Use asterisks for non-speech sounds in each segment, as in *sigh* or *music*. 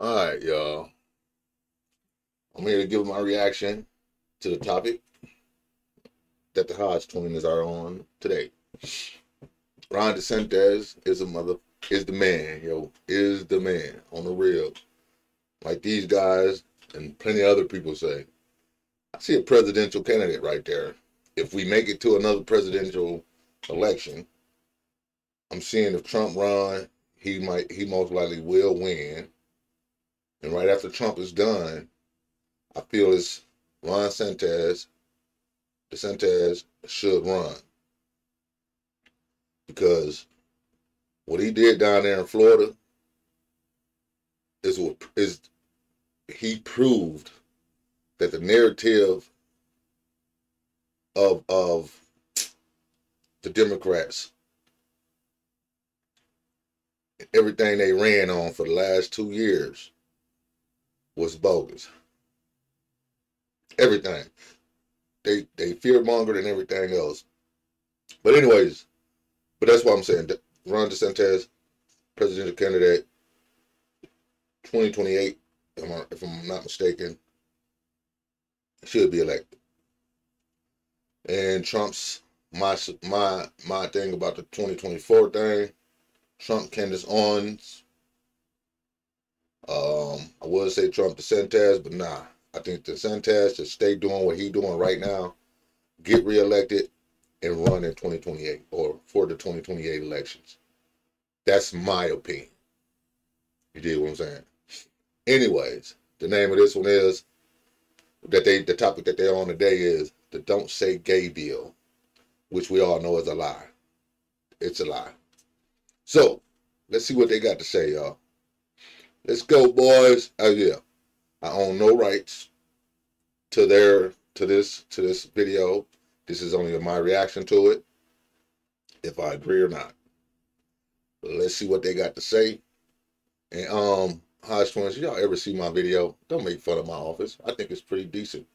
All right, y'all. I'm here to give my reaction to the topic that the Hodge twins are on today. Ron DeSantis is a mother is the man, yo, is the man on the real. Like these guys and plenty of other people say. I see a presidential candidate right there. If we make it to another presidential election, I'm seeing if Trump run, he might he most likely will win. And right after Trump is done, I feel it's Ron DeSantis, DeSantis should run. Because what he did down there in Florida is what is he proved that the narrative of of the Democrats everything they ran on for the last two years was bogus. Everything. They they fear mongered and everything else. But anyways, but that's what I'm saying. Ron DeSantis, presidential candidate, 2028, if I'm not mistaken, should be elected. And Trump's my my my thing about the 2024 thing. Trump Candace Owens. Um, I would say Trump DeSantis, but nah. I think DeSantis should stay doing what he's doing right now, get reelected, and run in 2028 or for the 2028 elections. That's my opinion. You get what I'm saying? Anyways, the name of this one is that they the topic that they're on today is the don't say gay bill, which we all know is a lie. It's a lie. So let's see what they got to say, y'all. Let's go, boys. Oh yeah. I own no rights to their to this to this video. This is only my reaction to it. If I agree or not. Let's see what they got to say. And um Hodge Twins, y'all ever see my video? Don't make fun of my office. I think it's pretty decent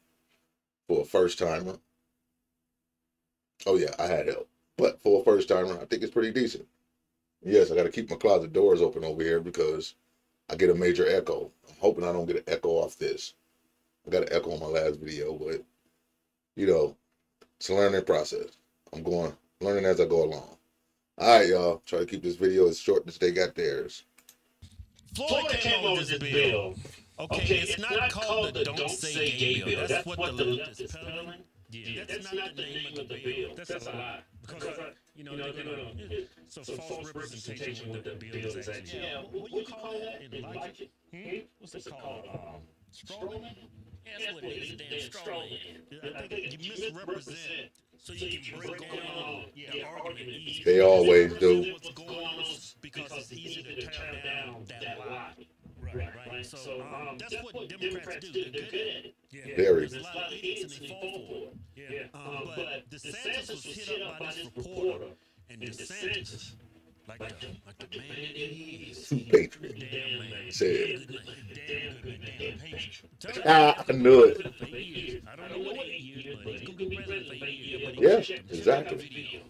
for a first timer. Oh yeah, I had help. But for a first timer, I think it's pretty decent. Yes, I got to keep my closet doors open over here because I get a major echo. I'm hoping I don't get an echo off this. I got an echo on my last video, but you know, it's a learning process. I'm going learning as I go along. All right, y'all. Try to keep this video as short as they got theirs. Florida came over this bill. Okay, okay it's, it's not, not called the Don't Say Gay bill. That's, That's what, what the left is peddling. Yeah, that's, that's not, not the name of the bill. That's, that's a lie. Because, because you know, you know they're gonna, it's a false, false representation what the bill is actually. Yeah, what, what you call that in logic? Hmm? What's it called? Um, Strawman? Yeah, that's what it is, damn Strawman. I think you misrepresent so you can break down yeah, argument. They always do. On because it's easy to tear down that lie. Right, right. So, so um, um, that's, that's, what Democrats, Democrats do. They're good at it. Yeah. Very. There's a lot of hits and they fall for it. Yeah. Um, but DeSantis was hit up by this reporter, and DeSantis, like, like the, like the man that he is, patriot, damn man, said. Damn good man, damn patriot. Ah, I knew it. I don't know what he is, but he's gonna be president for eight years. Yeah, exactly.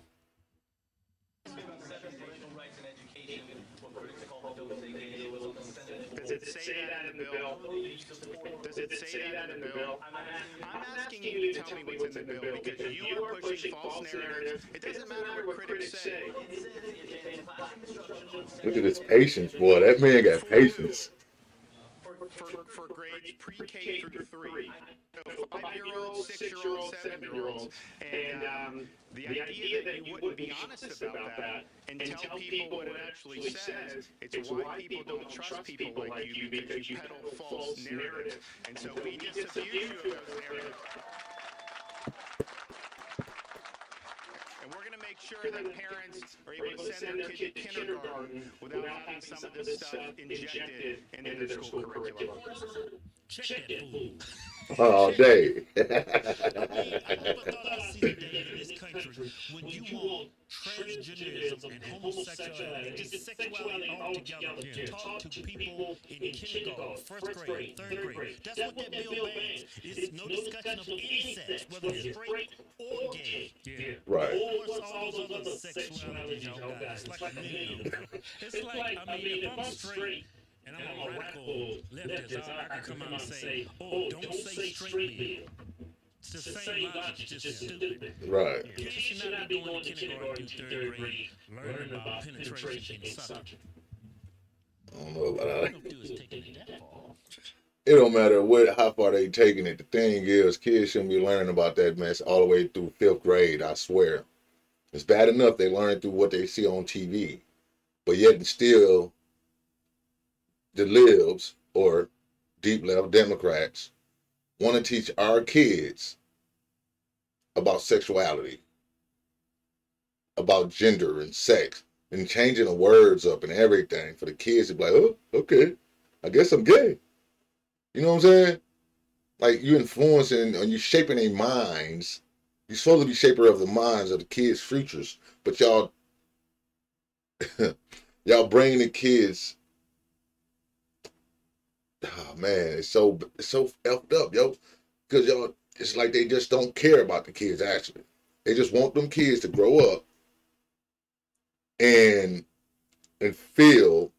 Does it say that in the bill? Does it say that in the bill? I'm asking you to tell me what's in the bill because you are pushing false narrative. It doesn't matter what critics say. Look at his patience, boy. That man got patience. For, for grades pre-K through three So five-year-olds, six-year-olds, seven-year-olds, and um, the, the idea that you wouldn't be honest about that and tell people what it actually says, it's why people don't trust people like you because you peddle false narrative. And so we disabuse you of those narratives. And we're going to make sure that parents are able to send their kid to kindergarten without having some of this stuff injected into their school curriculum. Check that fool all day. when you want transgenderism and homosexuality, just sexuality altogether, talk to people in kindergarten, first grade, third grade. That's what that bill bans. It's no discussion of any sex, whether it's straight or gay. Yeah. Right. Or all those other sexualities y'all got. It's like, *laughs* it's like, I mean, if I'm straight, and I'm a radical leftist, I, I can come out and say, oh, oh, don't say straight bill. It's the same logic, it's just stupid. Right. Kids should not be going to kindergarten through third grade learning about penetration and sucking. I don't know about that. Don't do is taking it. It don't matter what how far they taking it. The thing is, kids shouldn't be learning about that mess all the way through fifth grade. I swear, it's bad enough they learn through what they see on TV, but yet and still, the libs or deep left Democrats want to teach our kids about sexuality, about gender and sex, and changing the words up and everything for the kids to be like, oh, okay, I guess I'm gay. You know what I'm saying? Like you're influencing and you shaping their minds. You're supposed to be shaper of the minds of the kids' futures, but y'all, *laughs* y'all bringing the kids. Oh man, it's so it's so effed up, yo. Because y'all, it's like they just don't care about the kids. Actually, they just want them kids to grow up and and feel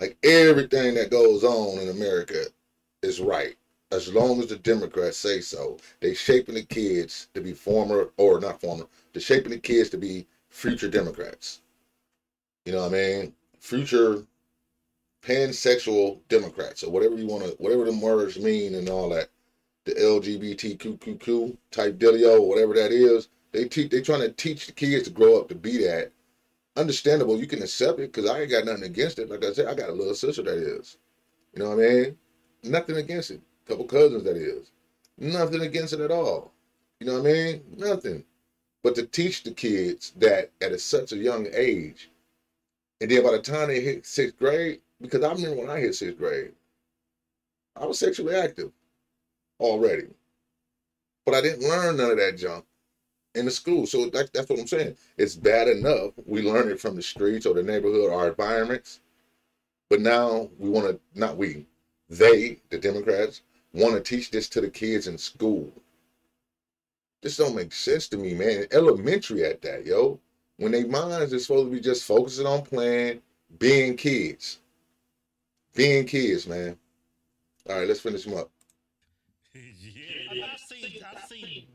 like everything that goes on in America is right. As long as the Democrats say so, they shaping the kids to be former or not former, they're shaping the kids to be future Democrats. You know what I mean? Future pansexual Democrats or whatever you want to, whatever the words mean and all that. The LGBTQ type dealio whatever that is. They teach. They trying to teach the kids to grow up to be that understandable. You can accept it because I ain't got nothing against it. Like I said, I got a little sister that is. You know what I mean? Nothing against it. Couple cousins that is. Nothing against it at all. You know what I mean? Nothing. But to teach the kids that at a, such a young age, and then by the time they hit sixth grade, because I remember when I hit sixth grade, I was sexually active already. But I didn't learn none of that junk in the school. So that, that's what I'm saying. It's bad enough we learn it from the streets or the neighborhood, our environments. But now we want to, not we, they, the Democrats, want to teach this to the kids in school. This don't make sense to me, man. Elementary at that, yo. When they minds are supposed to be just focusing on playing, being kids. Being kids, man. All right, let's finish them up. yeah, I've seen, I've seen,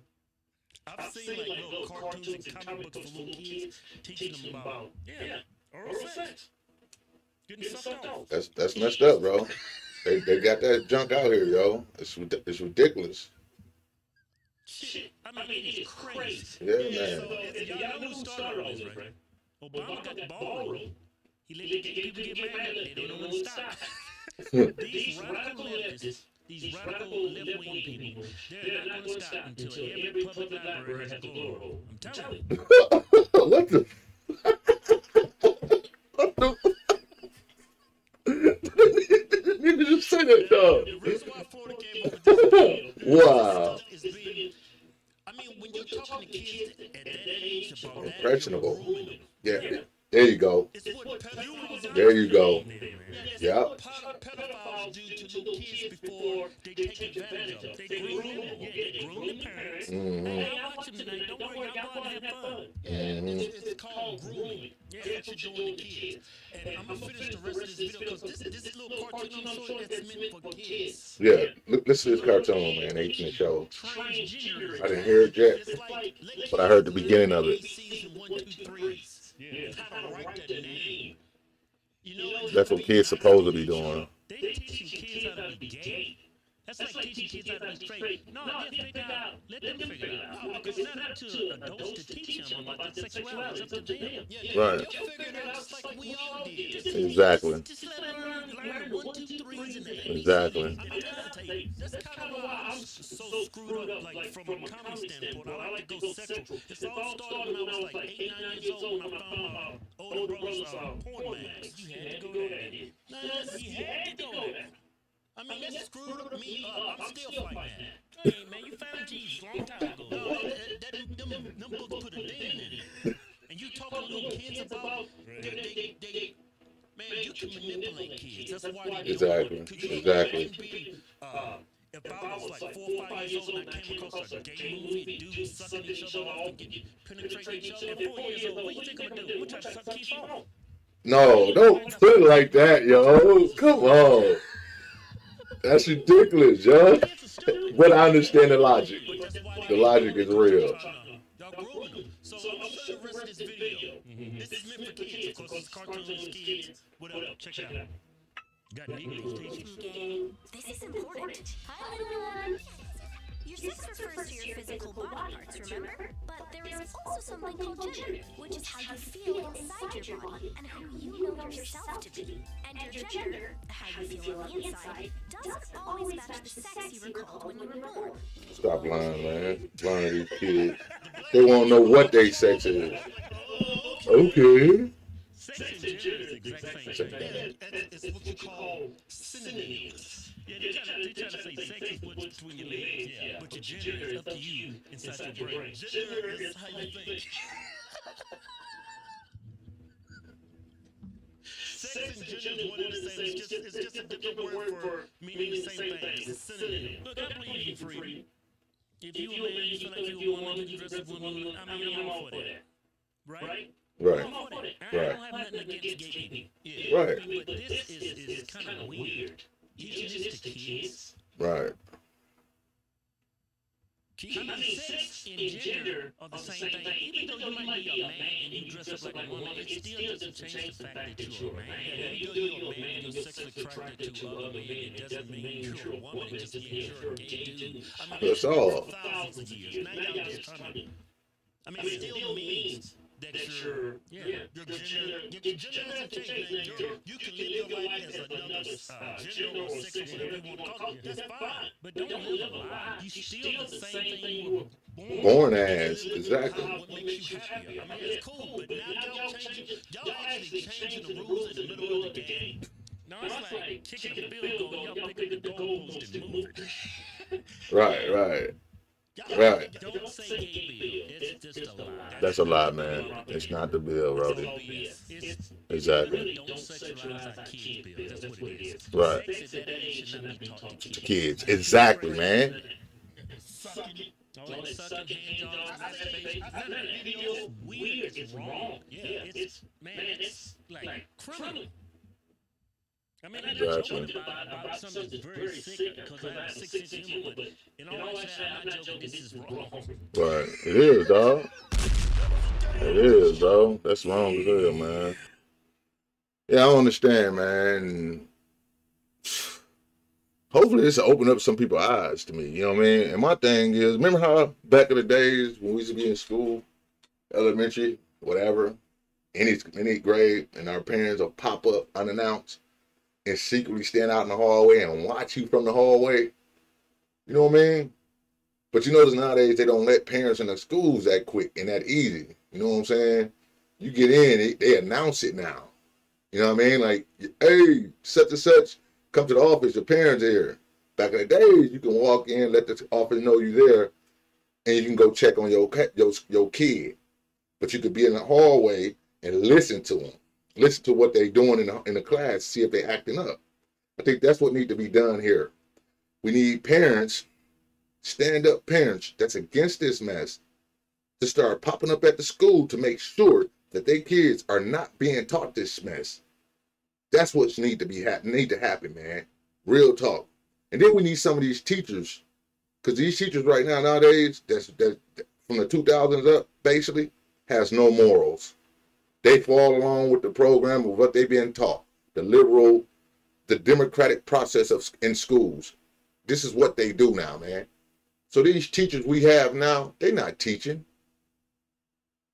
I've seen like little cartoons and comic books for little kids teaching them about, yeah, oral sex, getting sucked off. That's that's messed up, bro. They they got that junk out here, yo. It's it's ridiculous. Shit, I mean, it's crazy. Yeah, So, man. if y'all know who started all this, right? Obama got the ball rolling. He let the people get mad. They don't know when to stop. *laughs* these radical leftists, these radical left-wing people, they're not going to stop until every public library has a glory hole. I'm telling you. *laughs* what the? what the? Nigga just say that, dog. The reason why Florida came up this Wow. is being, I mean, when you're talking to kids at that age about that, Impressionable. you're grooming them. Yeah, there you go. There you go. Yep. them. Yeah, listen to this cartoon, man. 18 show. I didn't hear it yet, but I heard the beginning of it. Season one, two, threes. Yeah. How to write that name. You know, That's what kids supposed to be doing. They teaching kids how to be gay. That's like teaching kids how to be straight. No, just figure out. Let them figure it out. No, because it's not up to adults to teach them about their sexuality. It's up to them. Yeah, Right. They'll figure it out just like we all did. Just- Exactly. Just let them learn, learn the one, two, threes, and the ABCs. Exactly. And I'll tell you, That's kind of why I'm so screwed up. Like from a common standpoint, I like to go sexual. It's all started when I was like eight, nine years old when I found my older brother's porn mags. You had to go there. You had to go there. I mean, that screwed me up. I'm still fighting that. Hey, man, you found Jesus a long time ago. No, that, that, them, them, them books put a ding in it. And you talking to little kids about, they, they, they, man, you can manipulate kids. That's why they Exactly, do it. 'Cause know, exactly. Be, uh, if I was like four or five years old and I came across a gay movie, dudes sucking each other off and getting penetrating each other, at four years old, what you think I'm gonna do? I'm gonna try to suck Keith off. No, don't put it like that, yo. Come on. That's ridiculous, yo. But I understand the logic. The logic is real. Your sex refers to your physical body parts, remember? But there is also something called gender, which is how you feel inside your body and who you know yourself to be. And your gender, how you feel on the inside, doesn't always match the sex you recalled when you were born. Stop lying, man. Lying to these *laughs* kids. They won't know what they sex is. Okay. Sex and gender is the exact same thing. It's what you call synonyms. Yeah, they try to, they try to say sex is what's between your legs, yeah, but your gender is up to you inside your brain. Gender is how you think. *laughs* Sex and gender is one and the same. It's just, it's just a different word for meaning the same thing. It's a synonym. Look, I believe you, free. If you a man, you feel like you a woman, you dress as a woman, I mean, I'm all for that. Right? Right. I'm all for that. I Right. don't have nothing against gay people. Yeah. Right. But this is, is kind of weird. Teaching this to kids. Right. I mean, sex and gender are the same thing. Even though you might be a man and you dress up like a woman, it still doesn't change the fact that you're a man. Even though you're a man and you're sexually attracted to other men, it doesn't mean you're a woman. It just means you're a gay dude. I mean, That's all. Thousands of years. Now y'all just trying to. I mean, it still means that you're, yeah, your gender, your gender hasn't changed. Now, you're, you can live your life as another uh, gender or sex, whatever you want to call it. That's fine. But don't live a lie. You still the same thing you were born, Born as, exactly. What makes you happy? I mean, it's cool, but now y'all changing, y'all actually changing the rules in the middle of the game. Now it's like kicking a field goal, y'all pick up the goalpost and move it. Right. Right. Right. Don't. That's a lie, man. It's not the bill, Roddy. Exactly. don't. Right. To kids. Exactly, man. Sucking, all that weird. It's wrong. Yeah, it's man, it's like criminal. I mean, I joked about, about something that's very sick because I have a six inch humor, but in all I'm not joking. This is wrong. Right. It is, dog. It is, bro. That's wrong as hell, man. Yeah, I understand, man. Hopefully, this will open up some people's eyes to me. You know what I mean? And my thing is, remember how back in the days when we used to be in school, elementary, whatever, any any grade, and our parents will pop up unannounced and secretly stand out in the hallway and watch you from the hallway. You know what I mean? But you notice nowadays they don't let parents in the schools that quick and that easy. You know what I'm saying? You get in, they, they announce it now. You know what I mean? Like, hey, such and such, come to the office. Your parents are here. Back in the days, you can walk in, let the office know you're there, and you can go check on your your your kid. But you could be in the hallway and listen to them, listen to what they're doing in the in the class, see if they're acting up. I think that's what needs to be done here. We need parents stand up parents that's against this mess to start popping up at the school to make sure that their kids are not being taught this mess. That's what's need to be need to happen, man. Real talk. And then we need some of these teachers, because these teachers right now nowadays, that's that from the 2000s up, basically has no morals. They fall along with the program of what they've been taught, the liberal, the democratic process of in schools. This is what they do now, man. So these teachers we have now, they're not teaching.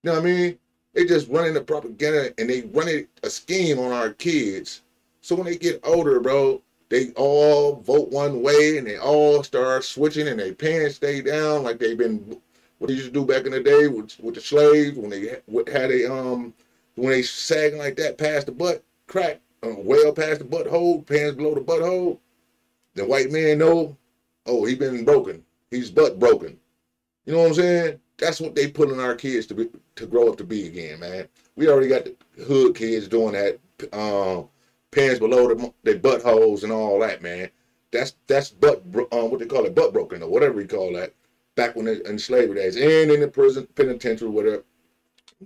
You know what I mean? They just running the propaganda and they running a scheme on our kids. So when they get older, bro, they all vote one way and they all start switching and their pants stay down like they've been what they used to do back in the day with, with the slaves when they ha- had a um when they sagging like that past the butt crack, uh, well past the butthole, pants below the butthole. The white man know, oh, he been broken. He's butt broken. You know what I'm saying? That's what they putting our kids to be to grow up to be again, man. We already got the hood kids doing that, um, pants below the, their buttholes and all that, man. That's that's butt um, what they call it, butt broken or whatever you call that. Back when they, in slavery days, and in the prison penitentiary, whatever,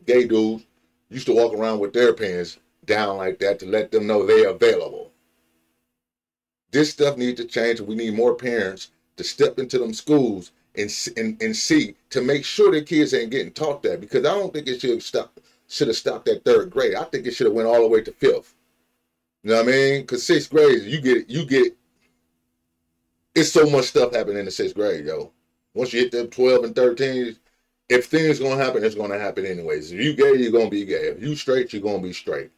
gay dudes used to walk around with their pants down like that to let them know they're available. This stuff needs to change. We need more parents to step into them schools and, and, and see to make sure their kids ain't getting taught that because I don't think it should stop should have stopped at third grade. I think it should have went all the way to fifth. You know what I mean? Because sixth grade, you get you get it's so much stuff happening in the sixth grade, yo. Once you hit them 12 and 13, if things gonna happen, it's gonna happen anyways. If you gay, you're gonna be gay. If you straight, you're gonna be straight.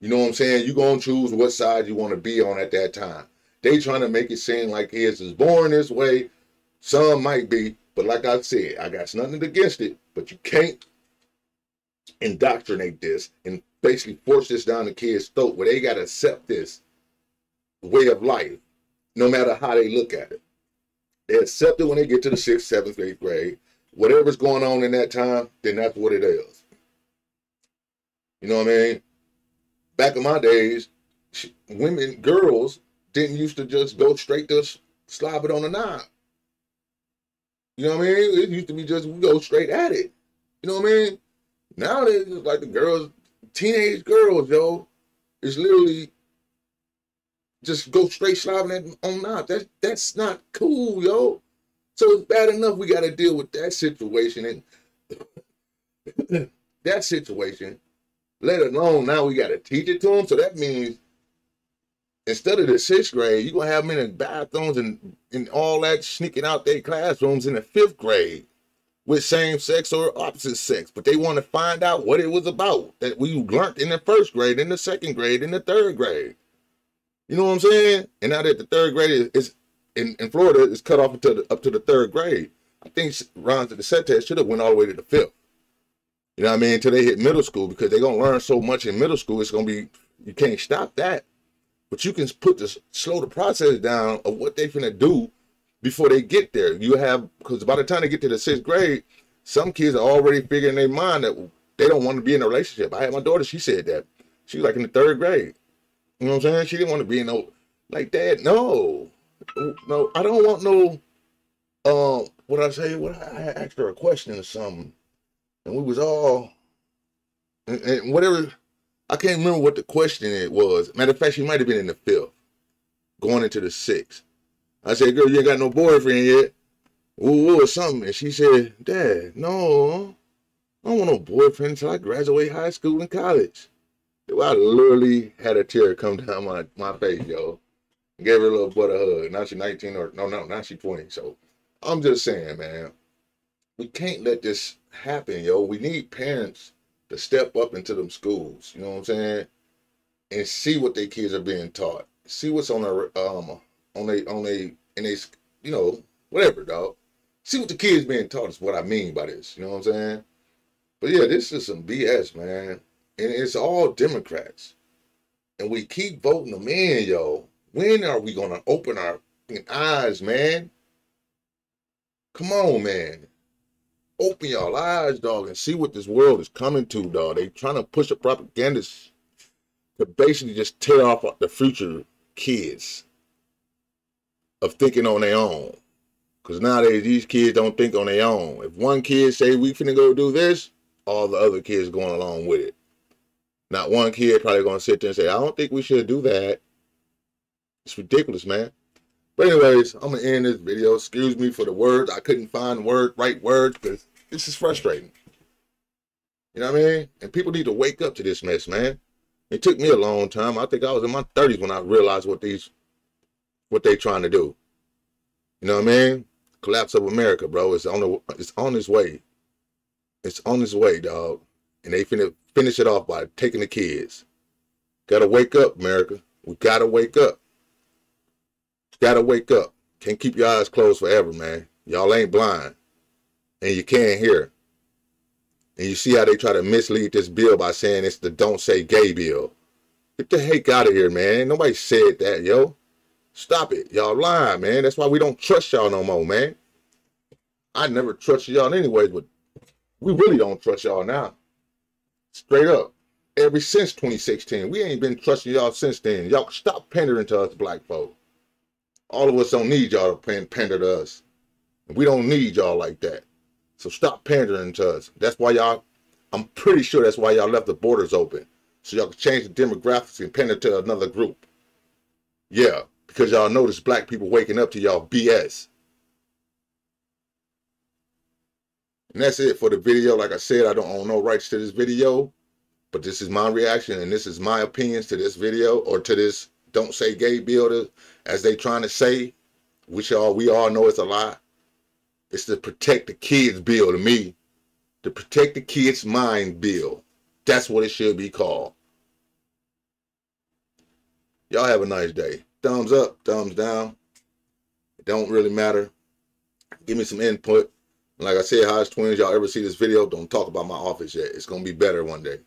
You know what I'm saying? You're gonna choose what side you want to be on at that time. They trying to make it seem like his is born this way. Some might be, but like I said, I got nothing against it. But you can't indoctrinate this and basically force this down the kids' throat where they gotta accept this way of life, no matter how they look at it. They accept it when they get to the sixth, seventh, eighth grade whatever's going on in that time, then that's what it is. You know what I mean? Back in my days, women, girls didn't used to just go straight to slap it on the knob. You know what I mean? It used to be just we go straight at it. You know what I mean? Nowadays, it's like the girls, teenage girls, yo, it's literally just go straight slobbing on knob. That's that's not cool, yo. So it's bad enough we got to deal with that situation and *coughs* that situation, let alone now we got to teach it to them. So that means instead of the sixth grade, you're going to have them in the bathrooms and, and all that sneaking out their classrooms in the fifth grade with same sex or opposite sex. But they want to find out what it was about that we learned in the first grade, in the second grade, in the third grade. You know what I'm saying? And now that the third grade is, is in, in Florida is cut off until up to the third grade. I think Ron DeSantis should have went all the way to the fifth. You know what I mean? Until they hit middle school because they're gonna learn so much in middle school. It's gonna be you can't stop that, but you can put this slow the process down of what they're gonna do before they get there. You have because by the time they get to the sixth grade, some kids are already figuring in their mind that they don't want to be in a relationship. I had my daughter; she said that she was like in the third grade. You know what I'm saying? She didn't want to be in no like that. No, no, I don't want no. Um, what I say? What I asked her a question or something, and we was all, and, and whatever. I can't remember what the question it was. Matter of fact, she might have been in the fifth, going into the sixth. I said, "Girl, you ain't got no boyfriend yet." Ooh, or something, and she said, "Dad, no, I don't want no boyfriend until I graduate high school and college." I literally had a tear come down my, my face, yo. Gave her a little butt a hug. Now she's 19 or no, no, now she's 20. So I'm just saying, man, we can't let this happen, yo. We need parents to step up into them schools, you know what I'm saying? And see what their kids are being taught. See what's on their um on they on they in they you know, whatever, dog. See what the kids being taught is what I mean by this. You know what I'm saying? But yeah, this is some BS, man. And it's all Democrats. And we keep voting them in, yo. When are we gonna open our eyes, man? Come on, man. Open your eyes, dog, and see what this world is coming to, dog. They trying to push a propagandist to basically just tear off the future kids of thinking on their own. Because nowadays these kids don't think on their own. If one kid say we finna go do this, all the other kids going along with it. Not one kid probably gonna sit there and say, I don't think we should do that. It's ridiculous, man. But anyways, I'm gonna end this video. Excuse me for the words. I couldn't find word right words because this is frustrating. You know what I mean? And people need to wake up to this mess, man. It took me a long time. I think I was in my 30s when I realized what these what they trying to do. You know what I mean? Collapse of America, bro. It's on the it's on its way. It's on its way, dog. And they finna finish it off by taking the kids. Gotta wake up, America. We gotta wake up. Gotta wake up. Can't keep your eyes closed forever, man. Y'all ain't blind. And you can't hear. And you see how they try to mislead this bill by saying it's the don't say gay bill. Get the heck out of here, man. Nobody said that, yo. Stop it. Y'all lying, man. That's why we don't trust y'all no more, man. I never trust y'all anyways, but we really don't trust y'all now. Straight up. Ever since 2016. We ain't been trusting y'all since then. Y'all stop pandering to us black folk. All of us don't need y'all to pander to us. We don't need y'all like that. So stop pandering to us. That's why y'all, I'm pretty sure that's why y'all left the borders open. so y'all can change the demographics and pander to another group. Yeah, because y'all notice black people waking up to y'all BS. And that's it for the video. Like I said, I don't own no rights to this video, but this is my reaction and this is my opinions to this video or to this don't say gay bill as they trying to say, which all we all know it's a lie. It's the protect the kids bill to me. The protect the kids mind bill. That's what it should be called. Y'all have a nice day. Thumbs up, thumbs down. It don't really matter. Give me some input. Like I said, Hodge Twins, y'all ever see this video, don't talk about my office yet. It's going to be better one day.